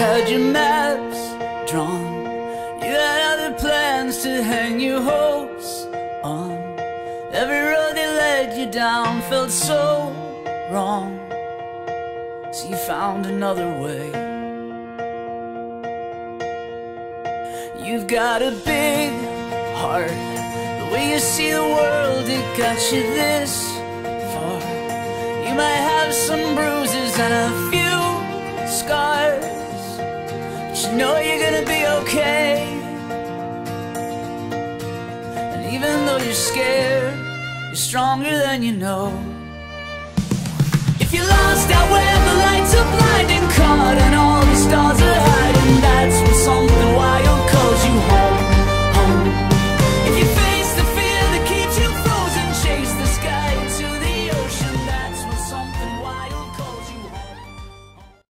had your maps drawn. You had other plans to hang your hopes on. Every road that led you down felt so wrong. So you found another way. You've got a big heart. The way you see the world, it got you this far. You might have some bruises and a few scars. You know you're gonna be okay. And even though you're scared, you're stronger than you know.